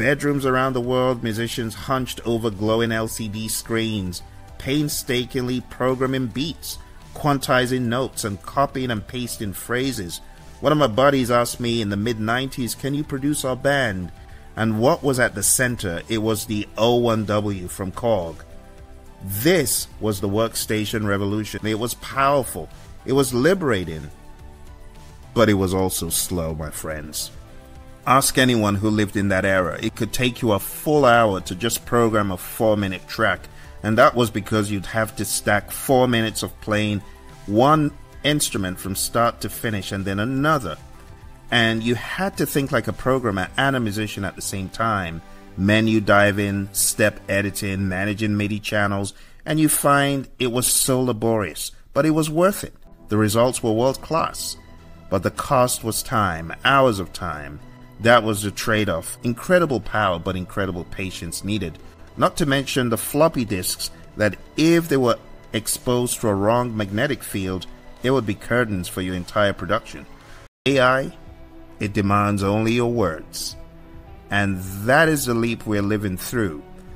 bedrooms around the world, musicians hunched over glowing LCD screens, painstakingly programming beats, quantizing notes, and copying and pasting phrases. One of my buddies asked me in the mid 90s, Can you produce our band? And what was at the center? It was the 01/W from Korg. This was the workstation revolution. It was powerful, it was liberating, but it was also slow, my friends. Ask anyone who lived in that era. It could take you a full hour to just program a four minute track, and that was because you'd have to stack four minutes of playing one instrument from start to finish and then another. And you had to think like a programmer and a musician at the same time. Menu diving, step editing, managing MIDI channels, and you find it was so laborious, but it was worth it. The results were world class, but the cost was time, hours of time. That was the trade off. Incredible power, but incredible patience needed. Not to mention the floppy disks that, if they were exposed to a wrong magnetic field, there would be curtains for your entire production. AI, it demands only your words. And that is the leap we're living through.